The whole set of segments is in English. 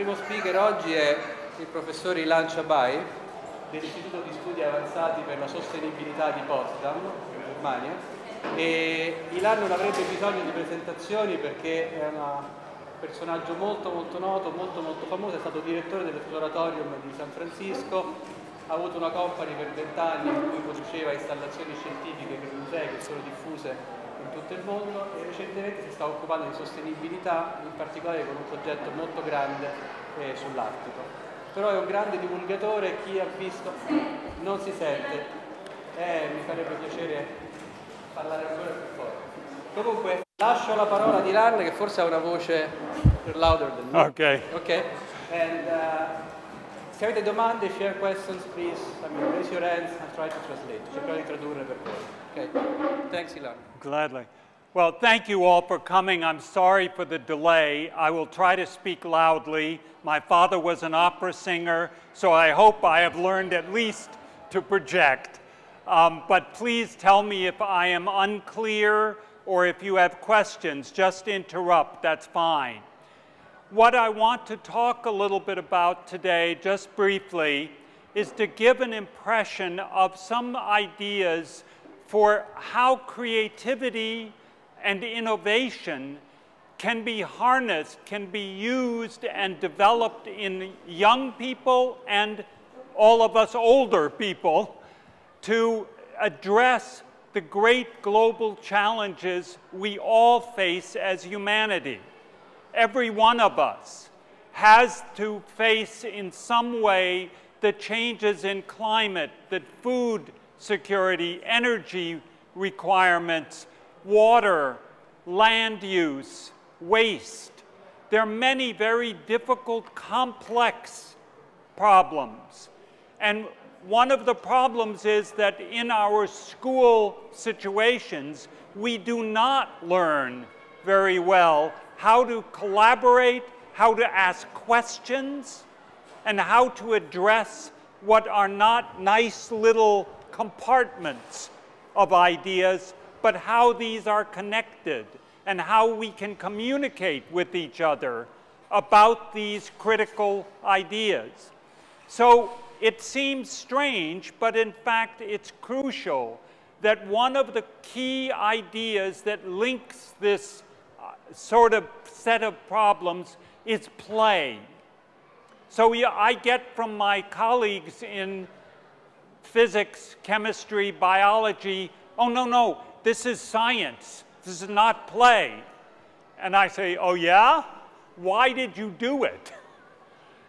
primo speaker oggi è il professor Ilan Chabai dell'Istituto di Studi Avanzati per la Sostenibilità di Potsdam, in Germania. E Ilan non avrebbe bisogno di presentazioni perché è un personaggio molto molto noto, molto molto famoso, è stato direttore dell'Exploratorium di San Francisco, ha avuto una company per vent'anni in cui produceva installazioni scientifiche per musei che sono diffuse in tutto il mondo e recentemente si sta occupando di sostenibilità, in particolare con un progetto molto grande eh, sull'Artico. Però è un grande divulgatore, chi ha visto non si sente, eh, mi farebbe piacere parlare ancora più forte. Comunque lascio la parola a Dylan che forse ha una voce louder than me. Ok. Ok. And, uh, se avete domande, questions, please. I mean, raise your hands and try to translate. Cercherò di tradurre per voi. Okay. Thanks, Ilan. Gladly. Well, thank you all for coming. I'm sorry for the delay. I will try to speak loudly. My father was an opera singer, so I hope I have learned at least to project. Um, but please tell me if I am unclear or if you have questions. Just interrupt, that's fine. What I want to talk a little bit about today, just briefly, is to give an impression of some ideas for how creativity and innovation can be harnessed, can be used and developed in young people and all of us older people to address the great global challenges we all face as humanity every one of us has to face in some way the changes in climate, the food security, energy requirements, water, land use, waste. There are many very difficult, complex problems. And one of the problems is that in our school situations, we do not learn very well how to collaborate, how to ask questions, and how to address what are not nice little compartments of ideas, but how these are connected and how we can communicate with each other about these critical ideas. So it seems strange, but in fact it's crucial that one of the key ideas that links this sort of set of problems is play. So I get from my colleagues in physics, chemistry, biology, oh, no, no, this is science. This is not play. And I say, oh, yeah? Why did you do it?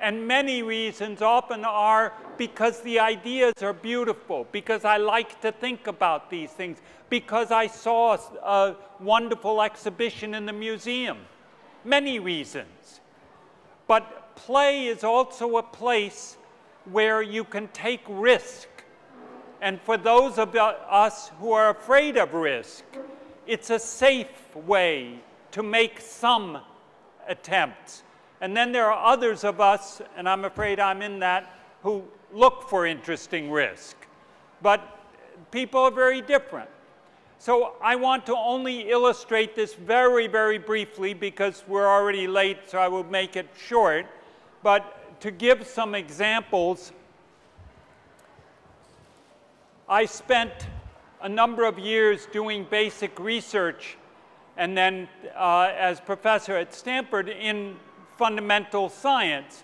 And many reasons often are because the ideas are beautiful, because I like to think about these things, because I saw a wonderful exhibition in the museum. Many reasons. But play is also a place where you can take risk. And for those of us who are afraid of risk, it's a safe way to make some attempts. And then there are others of us, and I'm afraid I'm in that, who look for interesting risk. But people are very different. So I want to only illustrate this very, very briefly because we're already late, so I will make it short. But to give some examples, I spent a number of years doing basic research and then uh, as professor at Stanford in fundamental science.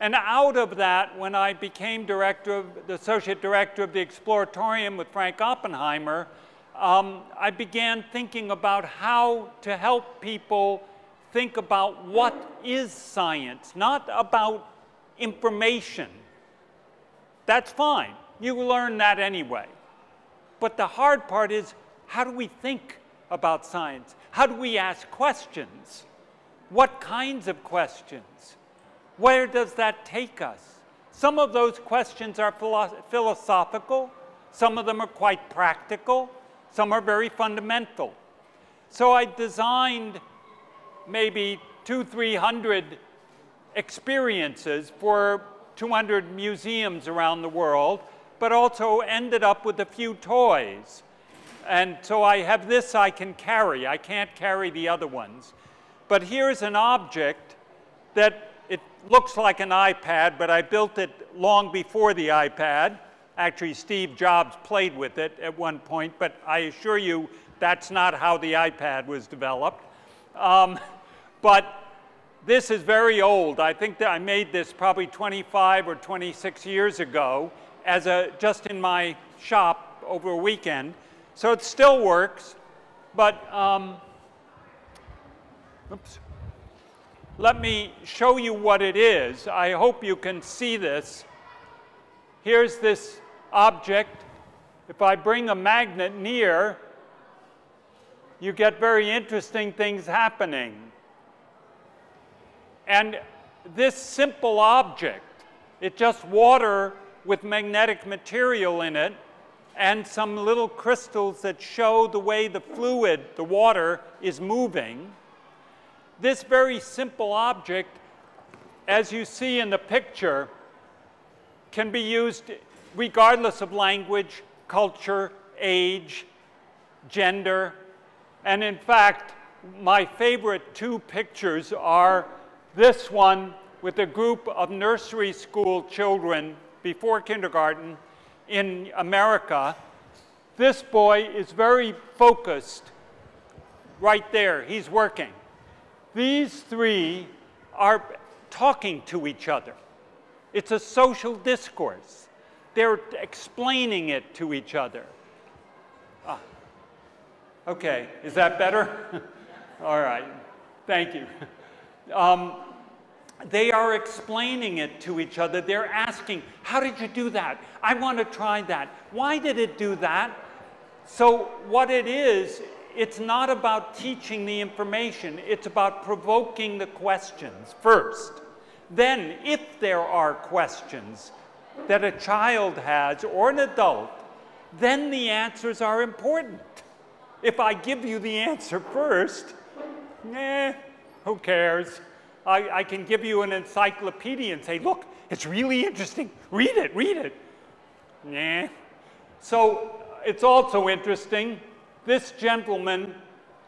And out of that, when I became director of, the associate director of the Exploratorium with Frank Oppenheimer, um, I began thinking about how to help people think about what is science, not about information. That's fine. You learn that anyway. But the hard part is how do we think about science? How do we ask questions? What kinds of questions? Where does that take us? Some of those questions are philo philosophical, some of them are quite practical, some are very fundamental. So I designed maybe two, three hundred experiences for 200 museums around the world, but also ended up with a few toys. And so I have this I can carry. I can't carry the other ones. But here's an object that it looks like an iPad, but I built it long before the iPad. Actually, Steve Jobs played with it at one point, but I assure you that's not how the iPad was developed. Um, but this is very old. I think that I made this probably 25 or 26 years ago as a, just in my shop over a weekend. So it still works, but um, oops. let me show you what it is. I hope you can see this. Here's this object. If I bring a magnet near, you get very interesting things happening. And this simple object, it's just water with magnetic material in it and some little crystals that show the way the fluid, the water, is moving. This very simple object, as you see in the picture, can be used regardless of language, culture, age, gender. And in fact, my favorite two pictures are this one with a group of nursery school children before kindergarten in America. This boy is very focused right there. He's working. These three are talking to each other. It's a social discourse. They're explaining it to each other. Ah. Okay, is that better? All right, thank you. Um, they are explaining it to each other. They're asking, How did you do that? I want to try that. Why did it do that? So, what it is, it's not about teaching the information, it's about provoking the questions first. Then, if there are questions that a child has or an adult, then the answers are important. If I give you the answer first, eh, who cares? I, I can give you an encyclopedia and say, look, it's really interesting. Read it, read it. Nah. So it's also interesting. This gentleman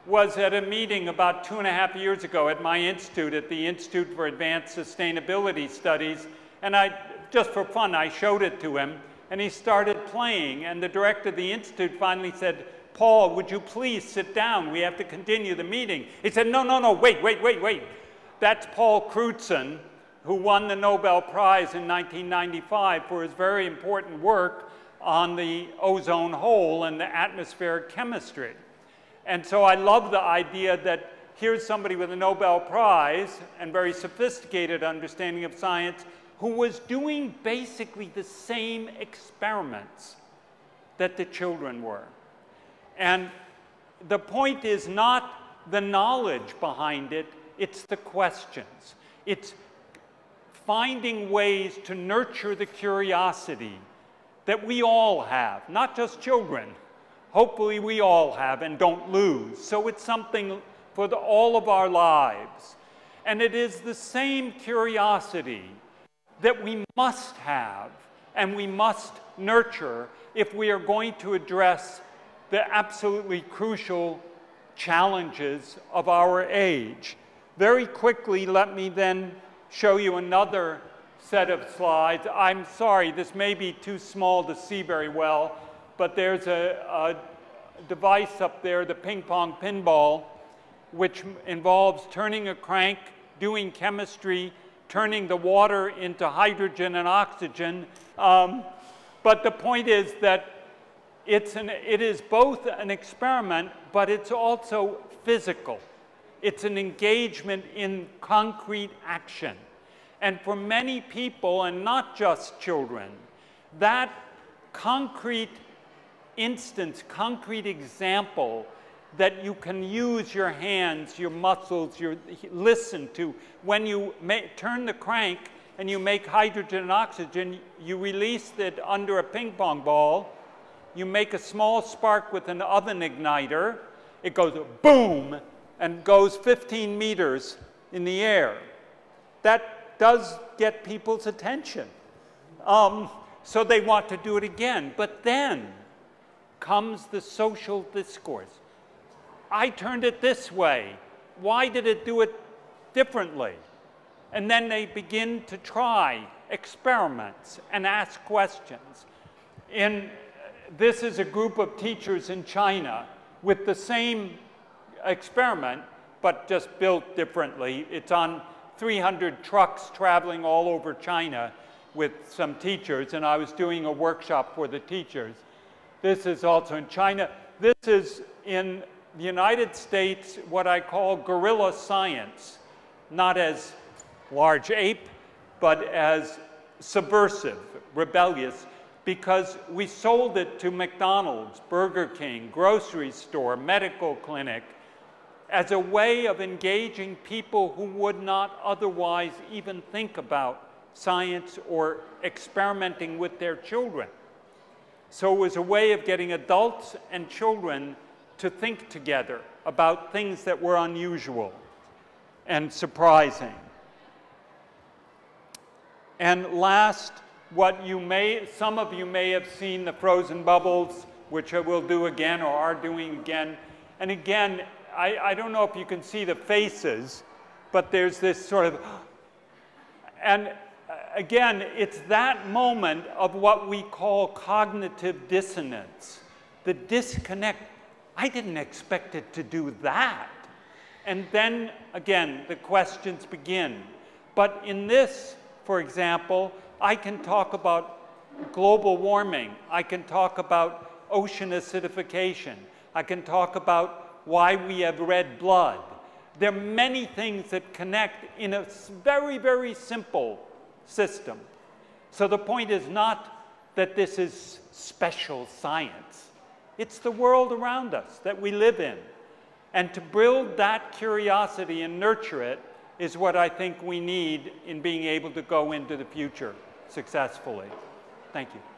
was at a meeting about two and a half years ago at my institute, at the Institute for Advanced Sustainability Studies, and I, just for fun, I showed it to him, and he started playing, and the director of the institute finally said, Paul, would you please sit down? We have to continue the meeting. He said, no, no, no, wait, wait, wait, wait. That's Paul Crutzen, who won the Nobel Prize in 1995 for his very important work on the ozone hole and the atmospheric chemistry. And so I love the idea that here's somebody with a Nobel Prize and very sophisticated understanding of science who was doing basically the same experiments that the children were. And the point is not the knowledge behind it, it's the questions. It's finding ways to nurture the curiosity that we all have, not just children. Hopefully, we all have and don't lose. So it's something for the, all of our lives. And it is the same curiosity that we must have and we must nurture if we are going to address the absolutely crucial challenges of our age. Very quickly, let me then show you another set of slides. I'm sorry, this may be too small to see very well, but there's a, a device up there, the ping pong pinball, which involves turning a crank, doing chemistry, turning the water into hydrogen and oxygen. Um, but the point is that it's an, it is both an experiment, but it's also physical. It's an engagement in concrete action. And for many people, and not just children, that concrete instance, concrete example that you can use your hands, your muscles, your listen to. When you turn the crank and you make hydrogen and oxygen, you release it under a ping pong ball. You make a small spark with an oven igniter. It goes boom, and goes 15 meters in the air. That does get people's attention. Um, so they want to do it again. But then comes the social discourse. I turned it this way. Why did it do it differently? And then they begin to try experiments and ask questions. In, this is a group of teachers in China with the same experiment, but just built differently. It's on 300 trucks traveling all over China with some teachers, and I was doing a workshop for the teachers. This is also in China. This is in the United States what I call guerrilla science, not as large ape, but as subversive, rebellious, because we sold it to McDonald's, Burger King, grocery store, medical clinic, as a way of engaging people who would not otherwise even think about science or experimenting with their children. So it was a way of getting adults and children to think together about things that were unusual and surprising. And last, what you may, some of you may have seen the frozen bubbles, which I will do again or are doing again. And again, I, I don't know if you can see the faces, but there's this sort of, and uh, again, it's that moment of what we call cognitive dissonance, the disconnect. I didn't expect it to do that. And then again, the questions begin. But in this, for example, I can talk about global warming. I can talk about ocean acidification. I can talk about why we have red blood. There are many things that connect in a very, very simple system. So the point is not that this is special science. It's the world around us that we live in. And to build that curiosity and nurture it is what I think we need in being able to go into the future successfully. Thank you.